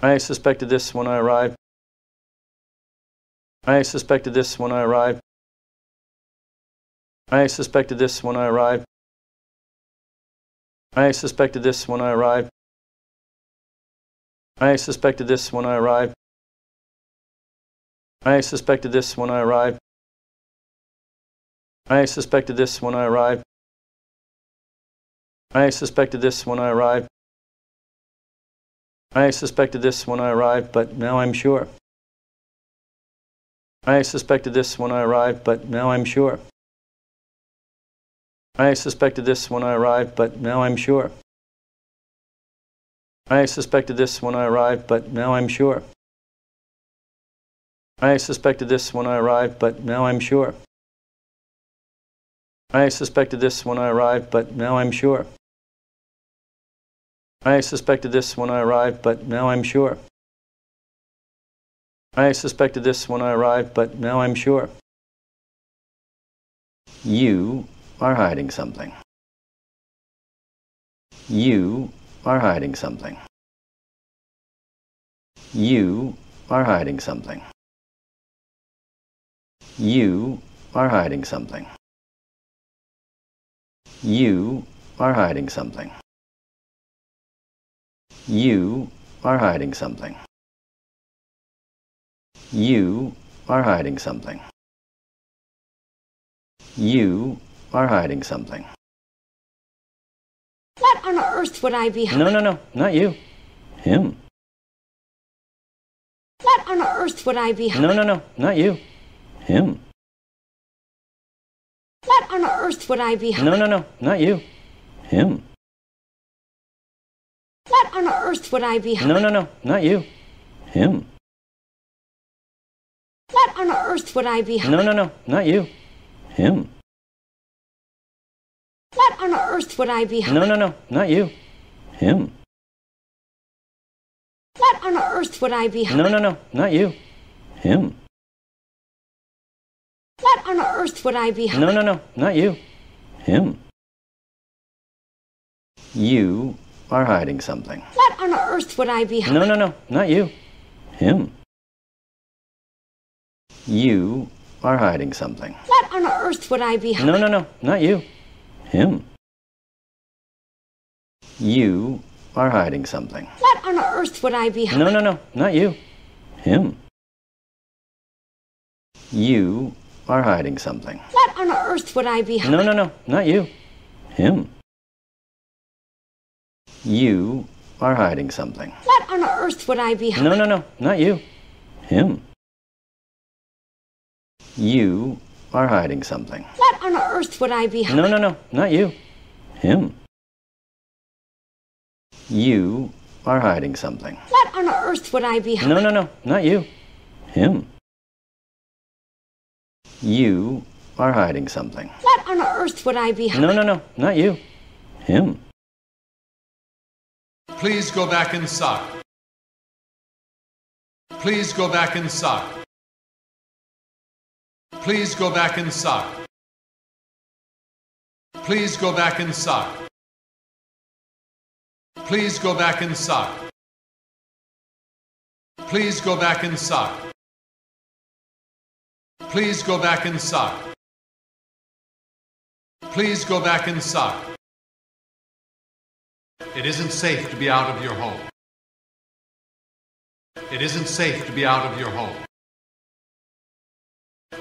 I suspected this when I arrived. I suspected this when I arrived. I suspected this when I arrived. I suspected this when I arrived. I suspected this when I arrived. I suspected this when I arrived. I suspected this when I arrived. I suspected this when I arrived. I suspected this when I arrived, but now I'm sure. I suspected this when I arrived, but now I'm sure. I suspected this when I arrived, but now I'm sure. I suspected this when I arrived, but now I'm sure. I suspected this when I arrived, but now I'm sure. I suspected this when I arrived, but now I'm sure. I suspected this when I arrived, but now I'm sure. I suspected this when I arrived, but now I'm sure. You are hiding something. You are hiding something. You are hiding something. You are hiding something. You are hiding something. You are hiding something. You are hiding something. You are hiding something. What on earth would I be hiding? No, no, no, not you. Him. What on earth would I be hiding? No, no, no, not you. Him. What on earth would I be hiding? No, no, no, not you. Him. What on earth would I be hiding? No, no, no, not you. Him. What on earth would I be hiding? No, no, no, not you. Him. What on earth would I be hiding? No, no, no, not you. Him. What on earth would I be? No, no, no, not you. Him. What on earth would I be? No, no, no, not you. Him. You are hiding something. What on earth would I be hiding? No, no, no, not you. Him. You are hiding something. What on earth would I be hiding? No, no, no, not you. Him. You are hiding something. What on earth would I be hiding? No, no, no, not you. Him. You are hiding something. What on earth would I be hiding? No, no, no, not you. Him. You are hiding something. What on earth would I be hiding? No, no, no, not you. Him. You are hiding something. What on earth would I be hiding? No, no, no, not you. Him. You are hiding something. What on earth would I be hiding? No, no, no, not you. Him. You are hiding something. What on earth would I be hiding? No, no, no, not you. Him. Please go back inside. Please go back inside. Please go back inside. Please go back inside. Please go back inside. Please go back inside. Please go back inside. Please go back inside. It isn't safe to be out of your home. It isn't safe to be out of your home.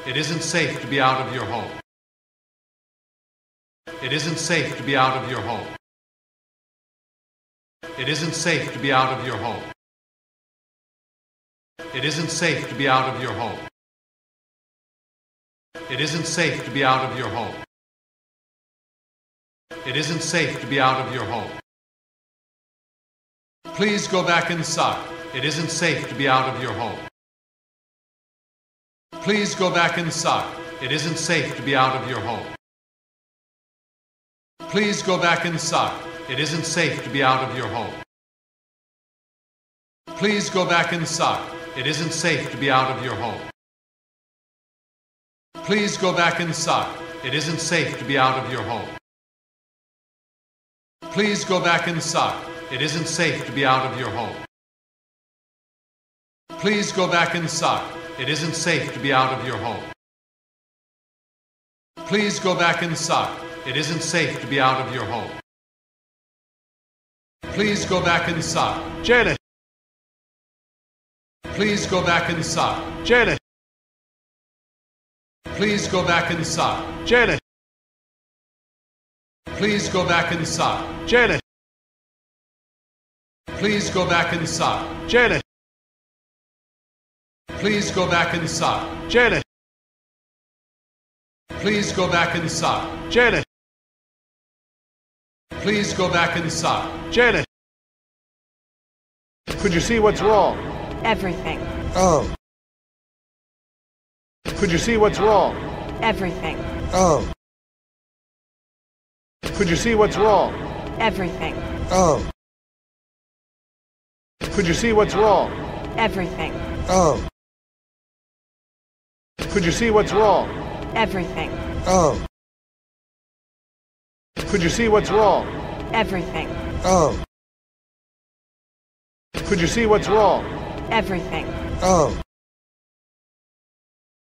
It isn't safe to be out of your home. It isn't safe to be out of your home. It isn't safe to be out of your home. It isn't safe to be out of your home. It isn't safe to be out of your home. It isn't safe to be out of your home. Please go back inside. It isn't safe to be out of your home. Please go back inside. It isn't safe to be out of your home. Please go back inside. It isn't safe to be out of your home. Please go back inside. It isn't safe to be out of your home. Please go back inside. It isn't safe to be out of your home. Please go back inside. It isn't safe to be out of your home. Please go back inside. It isn't safe to be out of your home. Please go back inside. It isn't safe to be out of your home. Please go back inside. Janet, Please go back inside. Janet, Please go back inside. Janet, Please go back inside. Janet, Please go back inside. Janet, Please go back inside. Janet, Please go back inside. Janet, Please go back inside. Janet. Could you see what's wrong? Everything. Oh, Could you see what's wrong? Everything. oh, Could you see what's wrong? Everything. oh, Could you see what's wrong? Everything. oh, Could you see what's wrong? Everything. oh, Could you see what's wrong? Everything. oh, Could you see what's wrong? Everything. oh,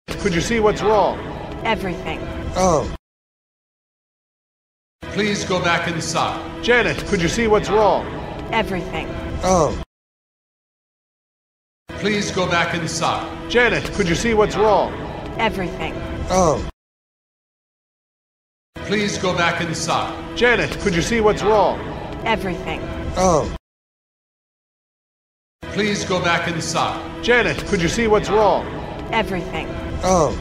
Could you see what's wrong? Everything. oh, Please go back inside. Janet, could you see what's wrong? Everything. oh, Please go back inside. Janet, could you see what's wrong? Everything. oh, Please go back inside. Janet, could you see what's wrong? Everything. oh, Please go back inside. Janet, could you see what's wrong? Everything. oh,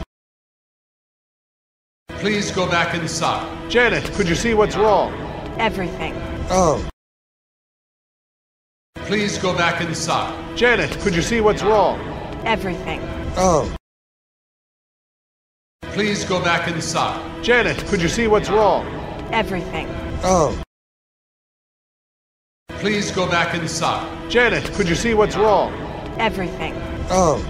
Please go back inside. Janet, could you see what's wrong? Everything. oh, Please go back inside. Janet, could you see what's wrong? Everything. oh, Please go back inside. Janet, could you see what's wrong? Everything. oh, Please go back inside. Janet, could you see what's wrong? Everything. oh,